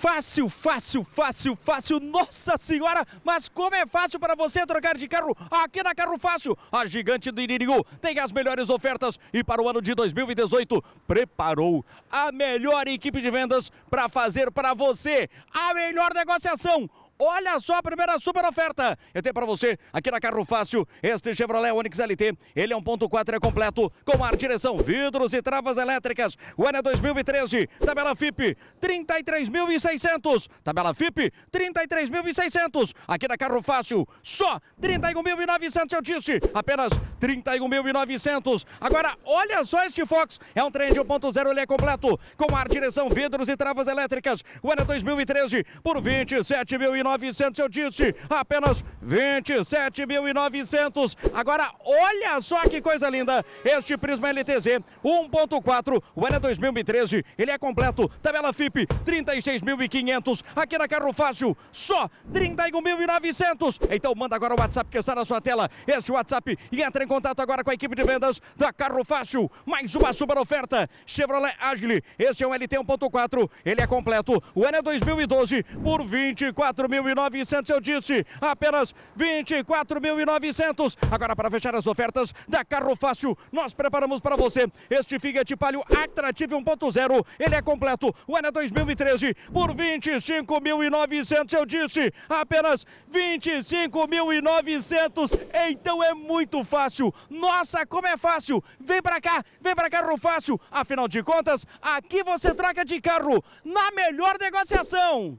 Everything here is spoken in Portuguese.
Fácil, fácil, fácil, fácil, nossa senhora! Mas como é fácil para você trocar de carro aqui na Carro Fácil? A gigante do Iririgu tem as melhores ofertas e para o ano de 2018 preparou a melhor equipe de vendas para fazer para você a melhor negociação. Olha só a primeira super oferta. Eu tenho para você aqui na Carro Fácil este Chevrolet Onix LT. Ele é 1.4 é completo com ar, direção, vidros e travas elétricas. O ano é 2013. Tabela FIP 33.600. Tabela FIP 33.600. Aqui na Carro Fácil só 31.900 eu disse. Apenas 31.900. Agora olha só este Fox. É um trem de 1.0 ele é completo com ar, direção, vidros e travas elétricas. O ano é 2013 por 27.900. 27.900, eu disse, apenas 27.900. Agora, olha só que coisa linda, este Prisma LTZ 1.4, o ano é 2013, ele é completo, tabela FIP 36.500, aqui na Carro Fácil, só 31.900. Então manda agora o WhatsApp que está na sua tela, este WhatsApp, e entra em contato agora com a equipe de vendas da Carro Fácil. Mais uma super oferta, Chevrolet Agile, este é um LT 1.4, ele é completo, o ano é 2012, por 24 mil 24.900, eu disse, apenas 24.900. Agora, para fechar as ofertas da Carro Fácil, nós preparamos para você este Fiat Palio Actrative 1.0. Ele é completo, o ano é 2013, por 25.900, eu disse, apenas 25.900. Então é muito fácil. Nossa, como é fácil. Vem para cá, vem para Carro Fácil. Afinal de contas, aqui você troca de carro na melhor negociação.